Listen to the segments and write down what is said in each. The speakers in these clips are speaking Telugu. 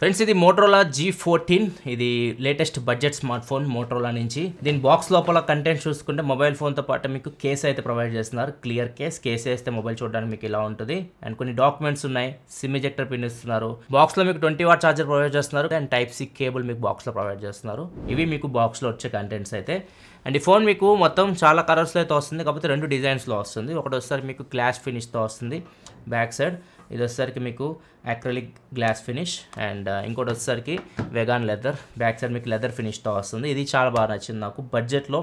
ఫ్రెండ్స్ ఇది మోటరోలా జీ ఫోర్టీన్ ఇది latest budget smart phone Motorola నుంచి. దీని బాక్స్ లోపల కంటెంట్ చూసుకుంటే మొబైల్ ఫోన్తో పాటు మీకు కేస్ అయితే ప్రొవైడ్ చేస్తున్నారు. క్లియర్ కేస్ కేస్ వేస్తే మొబైల్ చూడడానికి మీకు ఇలా ఉంటుంది. అండ్ కొన్ని డాక్యుమెంట్స్ ఉన్నాయి. సిమ్ ఎజెక్టర్ పిన్ ఇస్తున్నారు. బాక్స్లో మీకు ట్వంటీ వాట్ ఛార్జర్ ప్రొవైడ్ చేస్తున్నారు. అండ్ టైప్ సి కేబుల్ మీకు బాక్స్లో ప్రొవైడ్ చేస్తున్నారు. ఇవి మీకు బాక్స్లో వచ్చే కంటెంట్స్ అయితే. అండ్ ఈ ఫోన్ మీకు మొత్తం చాలా కలర్స్లో అయితే వస్తుంది. కాకపోతే రెండు డిజైన్స్లో వస్తుంది. ఒకటి ఒకసారి మీకు క్లాష్ ఫినిష్తో వస్తుంది. బ్యాక్ సైడ్ ఇది వచ్చేసరికి మీకు అక్రలిక్ గ్లాస్ ఫినిష్ అండ్ ఇంకోటి వచ్చేసరికి వెగాన్ లెదర్ బ్యాక్ సైడ్ మీకు లెదర్ ఫినిష్తో వస్తుంది. ఇది చాలా బాగా నచ్చింది నాకు. బడ్జెట్లో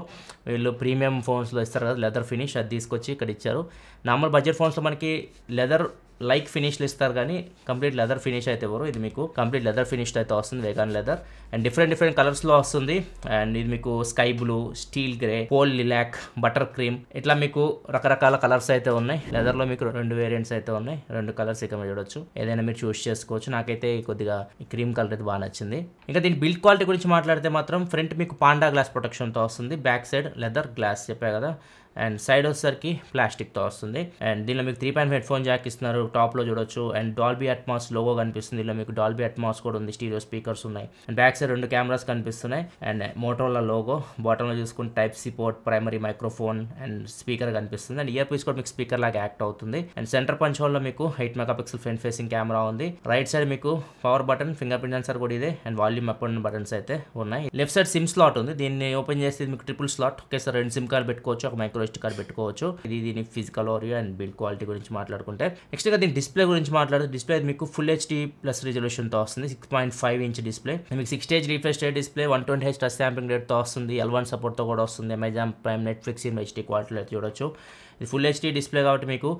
వీళ్ళు ప్రీమియం ఫోన్స్లో ఇస్తారు కదా లెదర్ ఫినిష్ అది తీసుకొచ్చి ఇక్కడ ఇచ్చారు. నార్మల్ బడ్జెట్ ఫోన్స్లో మనకి లెదర్ లైక్ ఫినిష్లు ఇస్తారు కానీ కంప్లీట్ లెదర్ ఫినిష్ అయితే ఇవ్వరు. ఇది మీకు కంప్లీట్ లెదర్ ఫినిష్డ్ అయితే వస్తుంది vegan leather. And different different కలర్స్లో వస్తుంది. అండ్ ఇది మీకు sky blue steel grey pale lilac butter cream. ఇట్లా మీకు రకరకాల కలర్స్ అయితే ఉన్నాయి. లెదర్లో మీకు రెండు వేరియంట్స్ అయితే ఉన్నాయి. రెండు కలర్స్ ఇక మీరు చూడొచ్చు. ఏదైనా మీరు చూస్ చేసుకోవచ్చు. నాకైతే కొద్దిగా క్రీమ్ కలర్ అయితే బాగా నచ్చింది. ఇంకా దీని బిల్డ్ క్వాలిటీ గురించి మాట్లాడితే మాత్రం ఫ్రంట్ మీకు పాండా గ్లాస్ ప్రొటెక్షన్తో వస్తుంది. బ్యాక్ సైడ్ లెదర్ గ్లాస్ చెప్పా కదా. అండ్ సైడ్ వచ్చేసరికి ప్లాస్టిక్తో వస్తుంది. అండ్ దీనిలో మీకు three point headphone jack ఇస్తున్నారు. టాప్లో చూడొచ్చు. అండ్ డాల్బీ అట్మాస్ లోగో కనిపిస్తుంది. దీనిలో మీకు డాల్బీ అట్మాస్ కూడా ఉంది. స్టీరియో స్పీకర్స్ ఉన్నాయి. అండ్ బ్యాక్ సైడ్ రెండు కెమెరాస్ కనిపిస్తున్నాయి. అండ్ మోటోలా లోగో బాటంలో చూసుకుంటే type C port primary microphone and speaker కనిపిస్తుంది. అండ్ ఇయర్ పీస్ కూడా మీకు స్పీకర్ లాగా యాక్ట్ అవుతుంది. అండ్ సెంటర్ పంచ్ హోల్లో మీకు eight megapixel front facing camera ఉంది. రైట్ సైడ్ మీకు power button fingerprint sensor కూడా ఇదే. And volume up and buttons అయితే ఉన్నాయి. లెఫ్ట్ సైడ్ సిమ్ స్లాట్ ఉంది. దీన్ని ఓపెన్ చేస్తే మీకు ట్రిపుల్ స్లాట్ ఒకేసారి రెండు సిమ్ కార్డ్ పెట్టుకోవచ్చు. ఒక మైక్రో ఎస్టీ కార్డ్ పెట్టుకోవచ్చు. ఇది దీని ఫిజికల్ ఓరియో అండ్ బిల్డ్ క్వాలిటీ గురించి మాట్లాడుకుంటే. నెక్స్ట్గా దీని డిస్ప్లే గురించి మాట్లాడితే డిస్ప్లే మీకు ఫుల్ హెచ్డి ప్లస్తో వస్తుంది. Six point five inch display మీకు six stage refresh rate display one twenty H touch sampling రేట్తో వస్తుంది. ఎల్ వన్ సపోర్ట్తో కూడా వస్తుంది. Amazon Prime Netflix in HD క్వాలిటీలో అయితే చూడొచ్చు. ఇది ఫుల్ హెచ్డి డిస్ప్లే కాబట్టి మీకు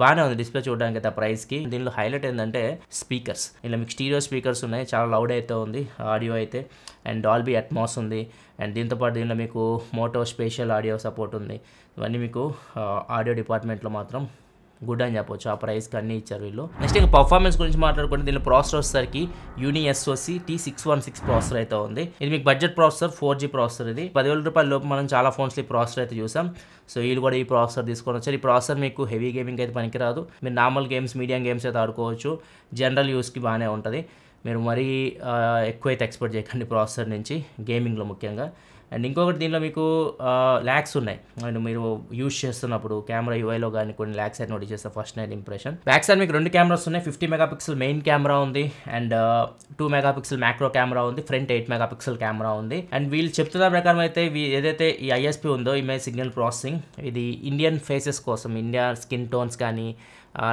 బాగానే ఉంది డిస్ప్లే చూడడానికి అయితే ప్రైస్కి దీనిలో హైలైట్ ఏంటంటే స్పీకర్స్ ఇలా మీకు స్టీరియో స్పీకర్స్ ఉన్నాయి చాలా లౌడ్ అయితే ఉంది ఆడియో అయితే అండ్ డాల్బీ అట్మాస్ ఉంది అండ్ దీంతోపాటు దీనిలో మీకు మోటో స్పెషల్ ఆడియో సపోర్ట్ ఉంది. ఇవన్నీ మీకు ఆడియో డిపార్ట్మెంట్లో మాత్రం గుడ్ అని చెప్పొచ్చు ఆ ప్రైస్కి అన్నీ ఇచ్చారు వీళ్ళు. నెక్స్ట్ ఇంకా పర్ఫార్మెన్స్ గురించి మాట్లాడుకుంటే దీనిలో ప్రాసెసర్ వచ్చేసరికి Unisoc T six one six processor అయితే ఉంది. ఇది మీకు budget processor four G processor ఇది. పదివేల రూపాయల లోపు మనం చాలా ఫోన్స్ ఈ ప్రాసెసర్ అయితే చూసాం. సో వీళ్ళు కూడా ఈ ప్రాసెసర్ తీసుకొని వచ్చారు. ఈ ప్రాసెసర్ మీకు హెవీ గేమింగ్ అయితే పనికిరాదు. మీరు నార్మల్ గేమ్స్ మీడియం గేమ్స్ అయితే ఆడుకోవచ్చు. జనరల్ యూస్కి బాగానే ఉంటుంది. మీరు మరీ ఎక్కువైతే ఎక్స్పెక్ట్ చేయకండి ప్రాసెసర్ నుంచి గేమింగ్లో ముఖ్యంగా. అండ్ ఇంకొకటి దీనిలో మీకు ల్యాక్స్ ఉన్నాయి. అండ్ మీరు యూజ్ చేస్తున్నప్పుడు కెమెరా యూఐలో కానీ కొన్ని ల్యాక్స్ అయితే నోటీస్ చేస్తే first night impression back side మీకు రెండు కెమెరాస్ ఉన్నాయి. ఫిఫ్టీ మెగాపిక్సెల్ మెయిన్ కెమెరా ఉంది. And two megapixel macro camera ఉంది. ఫ్రంట్ ఎయిట్ మెగాపిక్సెల్ కెమెరా ఉంది. అండ్ వీళ్ళు చెప్తున్న ప్రకారం అయితే ఏదైతే ఈ ఐఎస్పి ఉందో ఇమేజ్ సిగ్నల్ ప్రాసెసింగ్ ఇది ఇండియన్ ఫేసెస్ కోసం ఇండియా స్కిన్ టోన్స్ కానీ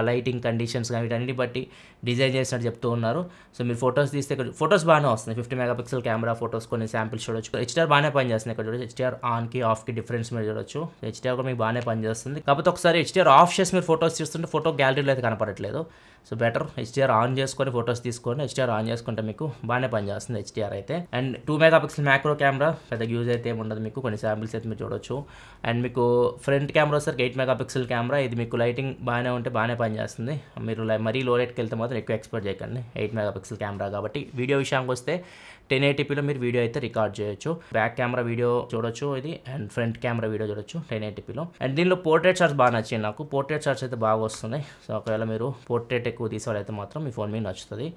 లైటింగ్ కండిషన్స్ కానీ వీటన్నిటి బట్టి డిజైన్ చేసినట్టు చెప్తూ ఉన్నారు. సో మీరు ఫొటోస్ తీస్తే ఫొటోస్ బాగానే వస్తుంది ఫిఫ్టీ మెగాపిక్సెల్ కెమెరా ఫొటోస్ కొన్ని శాంపిల్స్ చూడొచ్చు. హెచ్డిఆర్ బాగానే పనిచేస్తుంది ఇక్కడ చూడొచ్చు హెచ్డిఆర్ ఆన్కి ఆఫ్కి డిఫరెన్స్ మీరు చూడొచ్చు. హెచ్డిఆర్ కూడా మీకు బాగానే పనిచేస్తుంది. కాకపోతే ఒకసారి హెచ్డిఆర్ ఆఫ్ చేసి మీరు ఫొటోస్ తీస్తుంటే ఫోటో గ్యాలరీలో అయితే కనపడట్లేదు. సో బెటర్ హెచ్డిఆర్ ఆన్ చేసుకొని ఫొటోస్ తీసుకొని హెచ్డిఆర్ ఆన్ చేసుకుంటే మీకు బాగానే పనిచేస్తుంది హెచ్డిఆర్ అయితే. And two megapixel macro camera పెద్ద యూజ్ అయితే ఏమి ఉండదు మీకు. కొన్ని శాంపిల్స్ అయితే మీరు చూడొచ్చు. అండ్ మీకు ఫ్రంట్ కెమెరా వచ్చేసరికి ఎయిట్ మెగా పిక్సెల్ కెమెరా ఇది మీకు లైటింగ్ బాగానే ఉంటే బాగానే పనిచేస్తుంది. మీరు లై- మరీ లో రేట్కి వెళ్తే మాత్రం ఎక్కువ ఎక్స్పెక్ట్ చేయకండి. ఎయిట్ మెగా పిక్సెల్ కెమెరా కాబట్టి వీడియో విషయానికి వస్తే టెన్ ఎయిటీపీలో మీరు వీడియో అయితే రికార్డ్ చేయొచ్చు. బ్యాక్ కెమెరా కెమెరా వీడియో చూడొచ్చు ఇది అండ్ ఫ్రంట్ కెమెరా వీడియో చూడొచ్చు టెన్ ఎయిటీపీలో అండ్ దీనిలో పోర్ట్రేట్ షాట్స్ బాగా నచ్చింది నాకు. పోర్ట్రేట్ షాట్స్ అయితే బాగా వస్తున్నాయి సో ఒకవేళ మీరు పోర్ట్రేట్ ఎక్కువ తీసేవాళ్ళైతే మాత్రం మీ ఫోన్ మీద నచ్చుతుంది.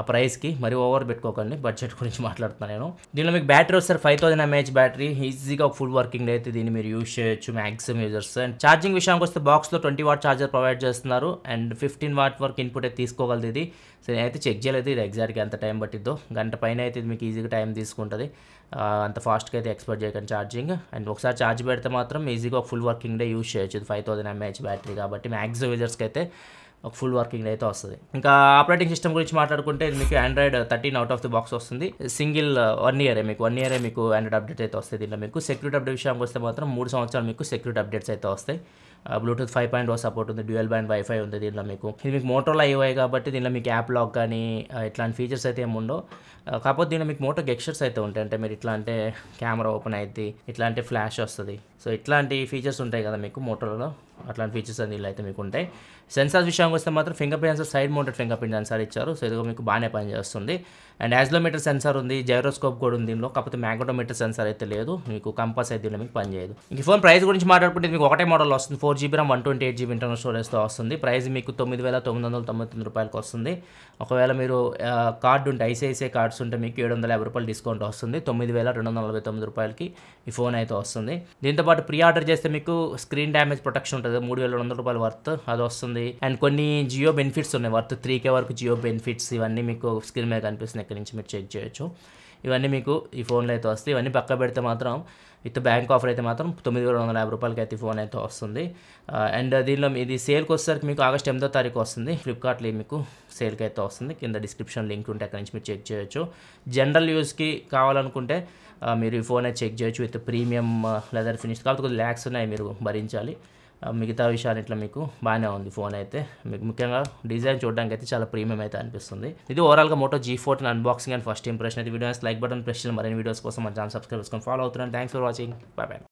ఆ ప్రైస్కి మరి ఓవర్ పెట్టుకోకండి బడ్జెట్ గురించి మాట్లాడుతున్నాను నేను. దీనిలో మీకు బ్యాటరీ వస్తారు ఫైవ్ థౌసండ్ ఎంఏహెచ్ బ్యాటరీ. ఈజీగా ఫుల్ వర్కింగ్ డే అయితే దీన్ని మీరు యూజ్ చేయొచ్చు మ్యాక్సిమం యూజర్స్. అండ్ ఛార్జింగ్ విషయానికి వస్తే బాక్స్లో ట్వంటీ వాట్ ఛార్జర్ ప్రొవైడ్ చేస్తున్నారు. అండ్ ఫిఫ్టీన్ వాట్ వరకు ఇన్పుట్ అయితే తీసుకోగలదు ఇది. సో నేనైతే చెక్ చేయలేదు ఇది ఎగ్జాక్ట్గా ఎంత టైం పట్టిద్దో. గంట పైన అయితే ఇది మీకు ఈజీగా టైం తీసుకుంటుంది. అంత ఫాస్ట్గా అయితే ఎక్స్పెక్ట్ చేయకండి ఛార్జింగ్. అండ్ ఒకసారి ఛార్జ్ పెడితే మాత్రం ఈజీగా ఫుల్ వర్కింగ్ డే యూజ్ చేయొచ్చు. ఇది ఫైవ్ థౌసండ్ ఎంఏహెచ్ బ్యాటరీ కాబట్టి మ్యాక్సిమం యూజర్స్కి అయితే ఒక ఫుల్ వర్కింగ్ అయితే వస్తుంది. ఇంకా ఆపరేటింగ్ సిస్టమ్ గురించి మాట్లాడుకుంటే మీకు Android thirteen out of the box వస్తుంది. సింగిల్ వన్ ఇయరే మీకు వన్ ఇయరే మీకు ఆండ్రాయిడ్ అప్డేట్ అయితే వస్తుంది దీనిలో మీకు. సెక్యూరిటీ అప్డేట్ విషయానికి వస్తే మాత్రం మూడు సంవత్సరాలు మీకు సెక్యూరిటీ అప్డేట్స్ అయితే వస్తాయి. Bluetooth five point O support ఉంది డ్యూయల్ బ్యాండ్ వైఫై ఉంది దీనిలో మీకు. ఇది మీకు మోటోలో అయ్యాయి కాబట్టి దీనిలో మీకు యాప్ లాక్ కానీ uh, ఇట్లాంటి ఫీచర్స్ అయితే ఏమి ఉండవు. Uh, కాకపోతే దీనిలో మీకు మోటో గెక్షర్స్ అయితే ఉంటాయి. అంటే మీరు ఇట్లా అంటే కెమెరా ఓపెన్ అవుతుంది ఇట్లా అంటే ఫ్లాష్ వస్తుంది. సో ఇట్లాంటి ఫీచర్స్ ఉంటాయి కదా మీకు మోటోలో అట్లాంటి ఫీచర్స్ అన్ని అయితే మీకు ఉంటాయి సెన్సార్ విషయానికి వస్తే మాత్రం fingerprint sensor side mounted fingerprint sensor ఇచ్చారు. సో ఇదిగో మీకు బాగానే పనిచేస్తుంది. అండ్ యాజ్లోమీటర్ సెన్సార్ ఉంది జైరోస్కోప్ కూడా ఉంది దీనిలో కాకపోతే మ్యాగ్నోమీటర్ సెన్సార్ అయితే లేదు. మీకు కంపాస్ అయితే దీనిలో మీకు పనిచేయదు. ఇంక ఫోన్ ప్రైస్ గురించి మాట్లాడుకుంటే మీకు ఒకటే మోడల్ వస్తుంది. Four GB RAM one twenty eight GB internal స్టోరేజ్తో వస్తుంది. ప్రైస్ మీకు తొమ్మిది వేల తొమ్మిది వందల తొంభై తొమ్మిది రూపాయలకు వస్తుంది. ఒకవేళ మీరు కార్డు ఉంటే ఐసిఐసిఐ కార్డ్స్ ఉంటే మీకు ఏడు వందల యాభై రూపాయలు డిస్కౌంట్ వస్తుంది. తొమ్మిది వేల రెండు వందల నలభై తొమ్మిది రూపాయలకి ఈ ఫోన్ అయితే వస్తుంది. దీంతో పాటు ప్రీ ఆర్డర్ చేస్తే మీకు స్క్రీన్ డ్యామేజ్ ప్రొటెక్షన్ ఉంటుంది. మూడు వేల రెండు వందల రూపాయల వర్త్ అది వస్తుంది. అండ్ కొన్ని జియో బెనిఫిట్స్ ఉన్నాయి. వర్త్ త్రీ కే వరకు జియో బెనిఫిట్స్ ఇవన్నీ మీకు స్క్రీన్ మీద కనిపిస్తుంది ఇక్కడ నుంచి మీరు చెక్ చేయొచ్చు. ఇవన్నీ మీకు ఈ ఫోన్లో అయితే వస్తాయి. ఇవన్నీ పక్క పెడితే మాత్రం విత్ బ్యాంక్ ఆఫర్ అయితే మాత్రం తొమ్మిది వేల వందల యాభై రూపాయలకి అయితే ఫోన్ అయితే వస్తుంది. అండ్ దీనిలో ఇది సేల్కి వచ్చేసరికి మీకు ఆగస్ట్ ఎనిమిదో తారీఖు వస్తుంది. ఫ్లిప్కార్ట్లో మీకు సేల్కి అయితే వస్తుంది. కింద డిస్క్రిప్షన్ లింక్ ఉంటే అక్కడ నుంచి మీరు చెక్ చేయొచ్చు. జనరల్ యూస్కి కావాలనుకుంటే మీరు ఈ ఫోన్ అయితే చెక్ చేయొచ్చు. విత్ ప్రీమియం లెదర్ ఫినిష్ కాకపోతే కొద్దిగా ల్యాక్స్ ఉన్నాయి మీరు భరించాలి. మిగతా విషయాలు ఇట్లా మీకు బాగానే ఉంది ఫోన్ అయితే. మీకు ముఖ్యంగా డిజైన్ చూడడానికి అయితే చాలా ప్రీమియం అయితే అనిపిస్తుంది. ఇది ఓవరాల్గా Moto G fourteen unboxing and first impression అయితే వీడియోస్ లైక్ బటన్ ప్రెస్ చేయాలి మరిన్ని వీడియోస్ కోసం మన ఛానల్ సబ్స్క్రైబ్ చేసుకొని ఫాలో అవుతున్నాను thanks for watching bye bye